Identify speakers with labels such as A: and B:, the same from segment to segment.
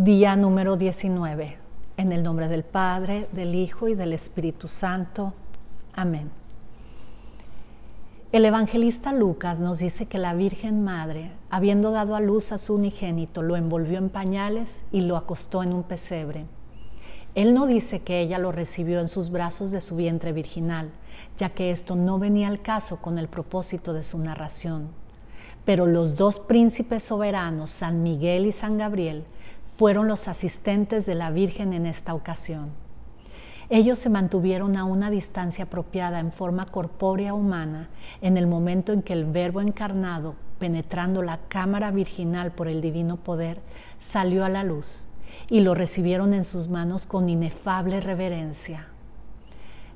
A: Día número 19. En el nombre del Padre, del Hijo y del Espíritu Santo. Amén. El evangelista Lucas nos dice que la Virgen Madre, habiendo dado a luz a su unigénito, lo envolvió en pañales y lo acostó en un pesebre. Él no dice que ella lo recibió en sus brazos de su vientre virginal, ya que esto no venía al caso con el propósito de su narración. Pero los dos príncipes soberanos, San Miguel y San Gabriel, fueron los asistentes de la Virgen en esta ocasión. Ellos se mantuvieron a una distancia apropiada en forma corpórea humana en el momento en que el Verbo encarnado, penetrando la cámara virginal por el divino poder, salió a la luz y lo recibieron en sus manos con inefable reverencia.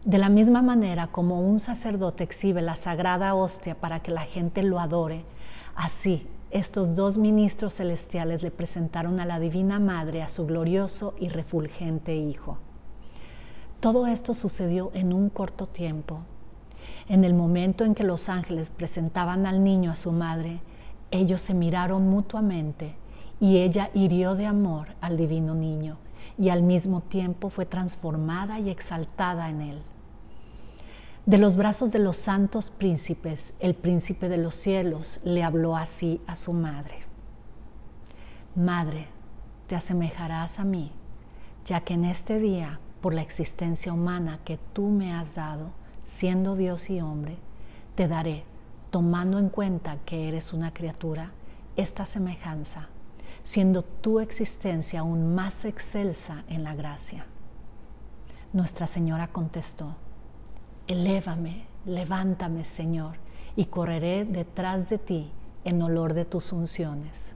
A: De la misma manera como un sacerdote exhibe la sagrada hostia para que la gente lo adore, así estos dos ministros celestiales le presentaron a la Divina Madre a su glorioso y refulgente Hijo. Todo esto sucedió en un corto tiempo. En el momento en que los ángeles presentaban al niño a su madre, ellos se miraron mutuamente y ella hirió de amor al divino niño y al mismo tiempo fue transformada y exaltada en él. De los brazos de los santos príncipes, el príncipe de los cielos le habló así a su madre. Madre, te asemejarás a mí, ya que en este día, por la existencia humana que tú me has dado, siendo Dios y hombre, te daré, tomando en cuenta que eres una criatura, esta semejanza, siendo tu existencia aún más excelsa en la gracia. Nuestra Señora contestó, Elévame, levántame, Señor, y correré detrás de ti en olor de tus unciones.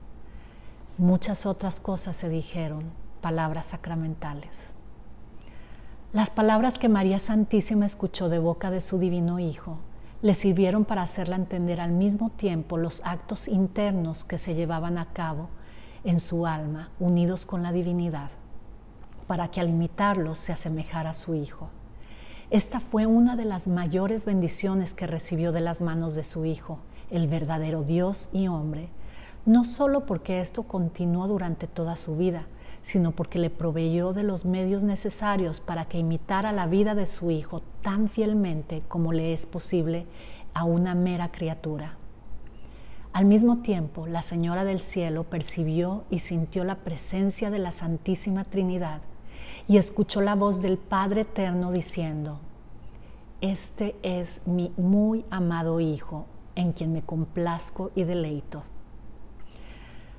A: Muchas otras cosas se dijeron, palabras sacramentales. Las palabras que María Santísima escuchó de boca de su divino Hijo le sirvieron para hacerla entender al mismo tiempo los actos internos que se llevaban a cabo en su alma, unidos con la divinidad, para que al imitarlos se asemejara a su Hijo. Esta fue una de las mayores bendiciones que recibió de las manos de su Hijo, el verdadero Dios y hombre, no solo porque esto continuó durante toda su vida, sino porque le proveyó de los medios necesarios para que imitara la vida de su Hijo tan fielmente como le es posible a una mera criatura. Al mismo tiempo, la Señora del Cielo percibió y sintió la presencia de la Santísima Trinidad y escuchó la voz del Padre Eterno diciendo, Este es mi muy amado Hijo, en quien me complazco y deleito.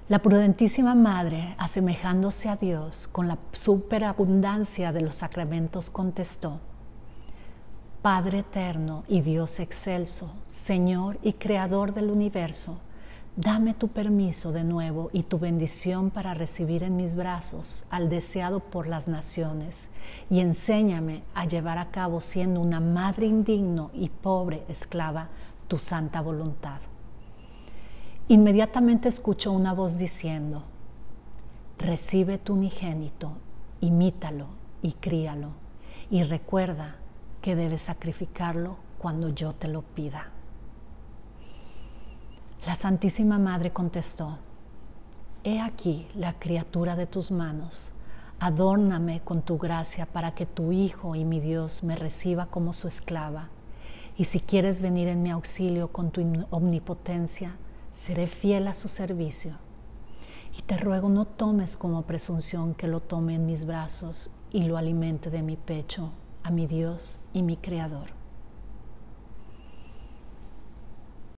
A: La prudentísima Madre, asemejándose a Dios con la superabundancia de los sacramentos, contestó, Padre eterno y Dios excelso, Señor y Creador del universo, Dame tu permiso de nuevo y tu bendición para recibir en mis brazos al deseado por las naciones y enséñame a llevar a cabo siendo una madre indigno y pobre esclava tu santa voluntad. Inmediatamente escucho una voz diciendo, recibe tu unigénito, imítalo y críalo y recuerda que debes sacrificarlo cuando yo te lo pida. La Santísima Madre contestó, He aquí la criatura de tus manos, adórname con tu gracia para que tu Hijo y mi Dios me reciba como su esclava. Y si quieres venir en mi auxilio con tu omnipotencia, seré fiel a su servicio. Y te ruego no tomes como presunción que lo tome en mis brazos y lo alimente de mi pecho a mi Dios y mi Creador.